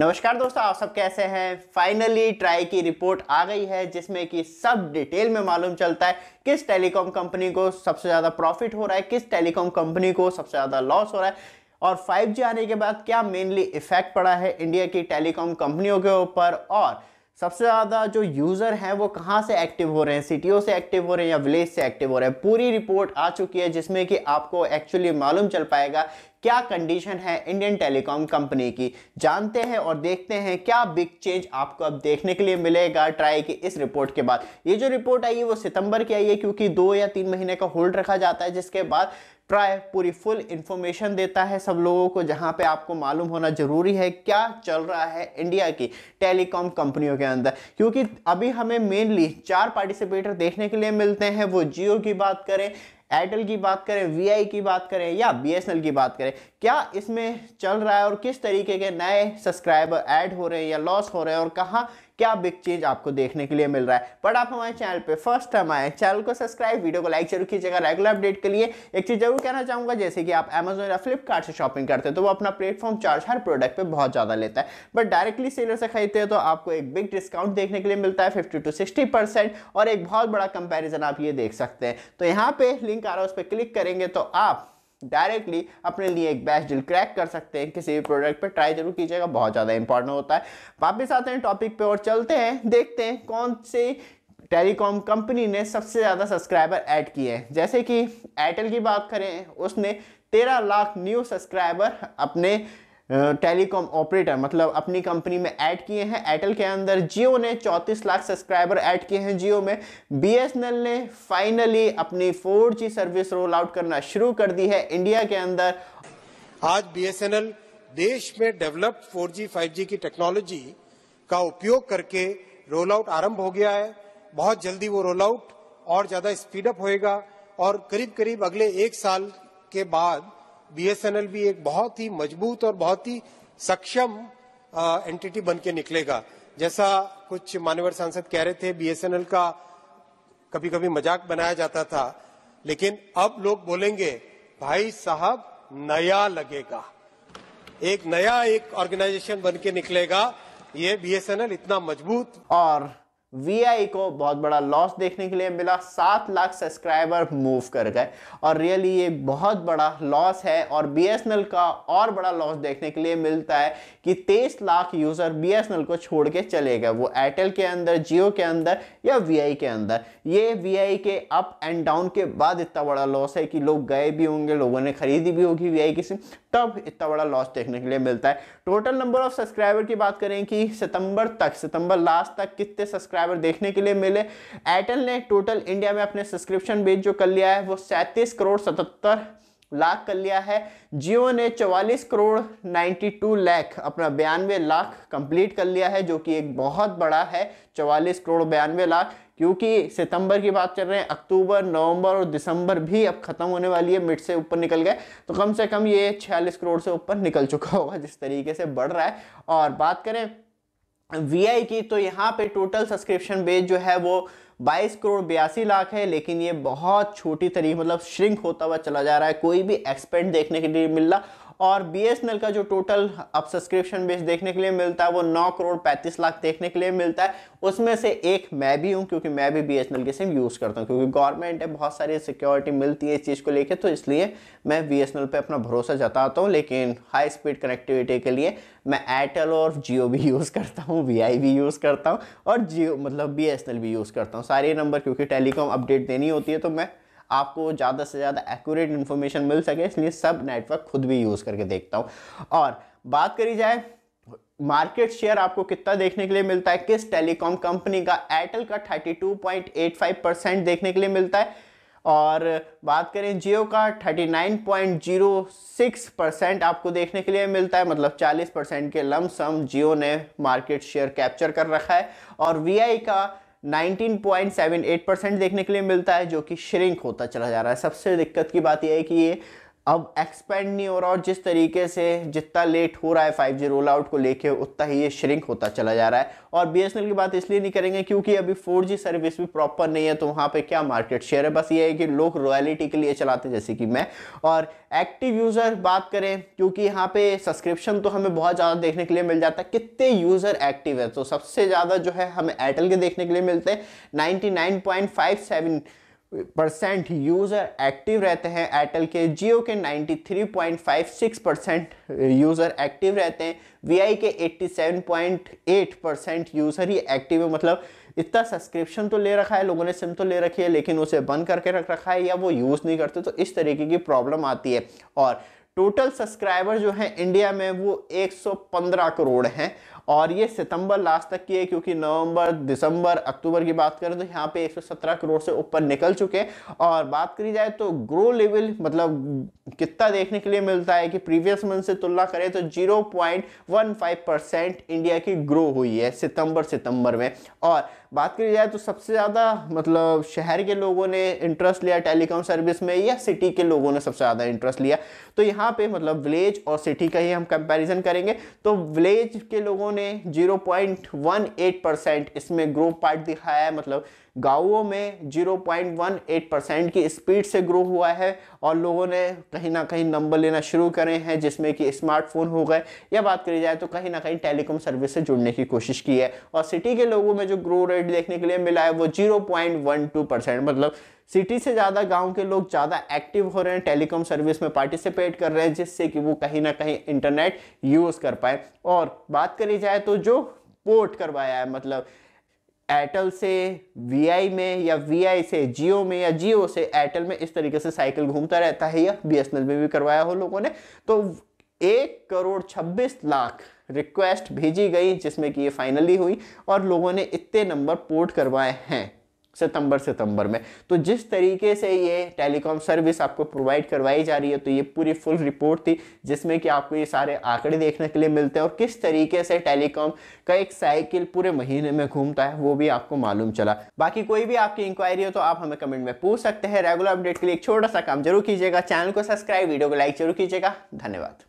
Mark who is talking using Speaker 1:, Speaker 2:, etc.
Speaker 1: नमस्कार दोस्तों, आप सब कैसे हैं? फाइनली ट्राई की रिपोर्ट आ गई है, जिसमें कि सब डिटेल में मालूम चलता है किस टेलीकॉम कंपनी को सबसे ज़्यादा प्रॉफिट हो रहा है, किस टेलीकॉम कंपनी को सबसे ज़्यादा लॉस हो रहा है, और 5G आने के बाद क्या मेनली इफ़ेक्ट पड़ा है इंडिया की टेलीकॉम कंपनियों के ऊपर, और सबसे ज़्यादा जो यूज़र हैं वो कहाँ से एक्टिव हो रहे हैं? सिटियों से एक्टिव हो रहे हैं या विलेज से एक्टिव हो रहे हैं? पूरी रिपोर्ट आ चुकी है, जिसमें कि आपको एक्चुअली मालूम चल पाएगा क्या कंडीशन है इंडियन टेलीकॉम कंपनी की? जानते हैं और देखते हैं क्या बिग चेंज आपको अब देखने के लिए मिलेगा ट्राई की इस रिपोर्ट के बाद। ये जो रिपोर्ट आई है, वो सितंबर की आई है, क्योंकि दो या तीन महीने का होल्ड रखा जाता है, जिसके बाद ट्राई पूरी फुल इंफॉर्मेशन देता है सब लोगों को, जहाँ पे आपको मालूम होना ज़रूरी है क्या चल रहा है इंडिया की टेलीकॉम कंपनियों के अंदर। क्योंकि अभी हमें मेनली चार पार्टिसिपेटर देखने के लिए मिलते हैं, वो जियो की बात करें एयरटेल की बात करें वीआई की बात करें या बी की बात करें, क्या इसमें चल रहा है और किस तरीके के नए सब्सक्राइबर ऐड हो रहे हैं या लॉस हो रहे हैं और कहाँ क्या बिग चेंज आपको देखने के लिए मिल रहा है। बट आप हमारे चैनल पे फ़र्स्ट टाइम आए चैनल को सब्सक्राइब वीडियो को लाइक ज़रूर कीजिएगा। रेगुलर अपडेट के लिए एक चीज़ ज़रूर कहना चाहूँगा, जैसे कि आप अमेजोन या फ्लिपकार्ट से शॉपिंग करते हैं तो वो अपना प्लेटफॉर्म चार्ज हर प्रोडक्ट पर बहुत ज़्यादा लेता है। बट डायरेक्टली सेलर से खरीदते हैं तो आपको एक बिग डिस्काउंट देखने के लिए मिलता है फिफ्टी टू सिक्सटी और एक बहुत बड़ा कंपेरिजन आप ये देख सकते हैं। तो यहाँ पे लिंक आ रहा है, उस पर क्लिक करेंगे तो आप डायरेक्टली अपने लिए एक बेस्ट डील क्रैक कर सकते हैं। किसी भी प्रोडक्ट पर ट्राई ज़रूर कीजिएगा, बहुत ज़्यादा इंपॉर्टेंट होता है। वापस आते हैं टॉपिक पे और चलते हैं, देखते हैं कौन से टेलीकॉम कंपनी ने सबसे ज़्यादा सब्सक्राइबर ऐड किए हैं। जैसे कि एयरटेल की बात करें, उसने तेरह लाख न्यू सब्सक्राइबर अपने टेलीकॉम ऑपरेटर मतलब अपनी कंपनी में ऐड किए हैं। एयरटेल के अंदर जियो ने 34 लाख सब्सक्राइबर ऐड किए हैं जियो में। बीएसएनएल ने फाइनली अपनी 4G सर्विस रोल आउट करना शुरू कर दी है इंडिया के अंदर।
Speaker 2: आज बीएसएनएल देश में डेवलप्ड 4G 5G की टेक्नोलॉजी का उपयोग करके रोल आउट आरंभ हो गया है। बहुत जल्दी वो रोल आउट और ज़्यादा स्पीड अप होएगा और करीब करीब अगले एक साल के बाद बीएसएनएल भी एक बहुत ही मज़बूत और बहुत ही सक्षम एंटिटी बन के निकलेगा। जैसा कुछ मान्यवर सांसद कह रहे थे, बीएसएनएल का कभी कभी मज़ाक बनाया जाता था, लेकिन अब लोग बोलेंगे, भाई साहब, नया लगेगा। एक नया एक ऑर्गेनाइजेशन बन के निकलेगा। ये बीएसएनएल इतना मज़बूत
Speaker 1: और वी को बहुत बड़ा लॉस देखने के लिए मिला। सात लाख सब्सक्राइबर मूव कर गए। और रियली ये बहुत बड़ा लॉस है। और BSNL का और बड़ा लॉस देखने के लिए मिलता है कि तेईस लाख यूज़र BSNL को छोड़ के चले गए। वो एयरटेल के अंदर जियो के अंदर या वी के अंदर। ये वी के अप एंड डाउन के बाद इतना बड़ा लॉस है कि लोग गए भी होंगे, लोगों ने खरीदी भी होगी वी की तब इतना बड़ा लॉस देखने के लिए मिलता है। टोटल नंबर ऑफ़ सब्सक्राइबर की बात करें कि सितंबर तक, सितंबर लास्ट तक कितने सब्सक्राइबर देखने के लिए मिले। एयरटेल ने टोटल इंडिया में अपने सब्सक्रिप्शन बेच जो कर लिया है, वो सैंतीस करोड़ सतहत्तर लाख कर लिया है। जियो ने 44 करोड़ 92 लाख अपना बयानवे लाख कंप्लीट कर लिया है, जो कि एक बहुत बड़ा है। 44 करोड़ बयानवे लाख, क्योंकि सितंबर की बात कर रहे हैं, अक्टूबर, नवंबर और दिसंबर भी अब खत्म होने वाली है, मिड से ऊपर निकल गए। तो कम से कम ये छियालीस करोड़ से ऊपर निकल चुका होगा, जिस तरीके से बढ़ रहा है। और बात करें वीआई की तो यहाँ पे टोटल सब्सक्रिप्शन बेस जो है वो 22 करोड़ बयासी लाख है, लेकिन ये बहुत छोटी तरीके मतलब श्रिंक होता हुआ चला जा रहा है। कोई भी एक्सपेंड देखने के लिए मिल रहा और बीएसएनएल का जो टोटल अब सब्सक्रिप्शन बेस देखने के लिए मिलता है, वो 9 करोड़ 35 लाख देखने के लिए मिलता है। उसमें से एक मैं भी हूँ, क्योंकि मैं भी बी एस की सिम यूज़ करता हूँ, क्योंकि गवर्नमेंट है, बहुत सारी सिक्योरिटी मिलती है इस चीज़ को लेकर तो इसलिए मैं बीएसएनएल पे अपना भरोसा जताता हूँ, लेकिन हाई स्पीड कनेक्टिविटी के लिए मैं एयरटेल और जियो भी यूज़ करता हूँ वी भी यूज़ करता हूँ, और जियो मतलब बी भी यूज़ करता हूँ। सारे नंबर क्योंकि टेलीकॉम अपडेट देनी होती है तो मैं आपको ज़्यादा से ज़्यादा एक्यूरेट इन्फॉर्मेशन मिल सके, इसलिए सब नेटवर्क खुद भी यूज़ करके देखता हूँ। और बात करी जाए मार्केट शेयर आपको कितना देखने के लिए मिलता है, किस टेलीकॉम कंपनी का? एयरटेल का 32.85 परसेंट देखने के लिए मिलता है। और बात करें जियो का 39.06 परसेंट आपको देखने के लिए मिलता है मतलब 40 परसेंट के लम सम जियो ने मार्केट शेयर कैप्चर कर रखा है। और वी का 19.78 परसेंट देखने के लिए मिलता है, जो कि श्रिंक होता चला जा रहा है। सबसे दिक्कत की बात यह है कि ये अब एक्सपेंड नहीं हो रहा और जिस तरीके से जितना लेट हो रहा है 5G रोल आउट को लेके, उतना ही ये श्रिंक होता चला जा रहा है। और BSNL की बात इसलिए नहीं करेंगे क्योंकि अभी 4G सर्विस भी प्रॉपर नहीं है तो वहाँ पे क्या मार्केट शेयर है? बस ये है कि लोग रॉयलिटी के लिए चलाते हैं जैसे कि मैं। और एक्टिव यूज़र बात करें, क्योंकि यहाँ पे सब्सक्रिप्शन तो हमें बहुत ज़्यादा देखने के लिए मिल जाता है। कितने यूज़र एक्टिव है? तो सबसे ज़्यादा जो है, हमें एयरटेल के देखने के लिए मिलते हैं। नाइन्टी परसेंट यूज़र एक्टिव रहते हैं एयरटेल के जियो के 93.56 परसेंट यूज़र एक्टिव रहते हैं वीआई के 87.8 परसेंट यूज़र ही एक्टिव है। मतलब इतना सब्सक्रिप्शन तो ले रखा है, लोगों ने सिम तो ले रखी है, लेकिन उसे बंद करके रख रखा है या वो यूज़ नहीं करते तो इस तरीके की प्रॉब्लम आती है। और टोटल सब्सक्राइबर जो हैं इंडिया में वो 115 करोड़ हैं। और ये सितंबर लास्ट तक की है, क्योंकि नवंबर, दिसंबर, अक्टूबर की बात करें तो यहाँ पे 117 करोड़ से ऊपर निकल चुके हैं। और बात करी जाए तो ग्रो लेवल मतलब कितना देखने के लिए मिलता है कि प्रीवियस मंथ से तुलना करें तो 0.15 परसेंट इंडिया की ग्रो हुई है सितंबर सितंबर में। और बात करी जाए तो सबसे ज़्यादा मतलब शहर के लोगों ने इंटरेस्ट लिया टेलीकॉम सर्विस में या सिटी के लोगों ने सबसे ज़्यादा इंटरेस्ट लिया। तो यहाँ पे मतलब विलेज और सिटी का ही हम कंपैरिजन करेंगे। तो विलेज के लोगों ने 0.18 परसेंट इसमें ग्रो पार्ट दिखाया है। मतलब गाँवों में 0.18 परसेंट की स्पीड से ग्रो हुआ है और लोगों ने कहीं ना कहीं नंबर लेना शुरू करे हैं, जिसमें कि स्मार्टफ़ोन हो गए। या बात करी जाए तो कहीं ना कहीं टेलीकॉम सर्विस से जुड़ने की कोशिश की है। और सिटी के लोगों में जो ग्रो रेट देखने के लिए मिला है वो ज़ीरो परसेंट मतलब सिटी से ज़्यादा गाँव के लोग ज़्यादा एक्टिव हो रहे हैं, टेलीकॉम सर्विस में पार्टिसिपेट कर रहे हैं, जिससे कि वो कहीं ना कहीं इंटरनेट यूज़ कर पाए। और बात करी जाए तो जो पोर्ट करवाया है मतलब एयरटेल से वीआई में या वीआई से, जियो में या जियो से, एयरटेल में इस तरीके से साइकिल घूमता रहता है। या BSNL में भी करवाया हो लोगों ने। तो एक करोड़ छब्बीस लाख रिक्वेस्ट भेजी गई, जिसमें कि ये फाइनली हुई और लोगों ने इतने नंबर पोर्ट करवाए हैं। सितंबर सितंबर में। तो जिस तरीके से ये टेलीकॉम सर्विस आपको प्रोवाइड करवाई जा रही है तो ये पूरी फुल रिपोर्ट थी, जिसमें कि आपको ये सारे आंकड़े देखने के लिए मिलते हैं। और किस तरीके से टेलीकॉम का एक साइकिल पूरे महीने में घूमता है, वो भी आपको मालूम चला। बाकी कोई भी आपकी इंक्वायरी हो तो आप हमें कमेंट में पूछ सकते हैं। रेगुलर अपडेट के लिए एक छोटा सा काम ज़रूर कीजिएगा। चैनल को सब्सक्राइब वीडियो को लाइक ज़रूर कीजिएगा। धन्यवाद।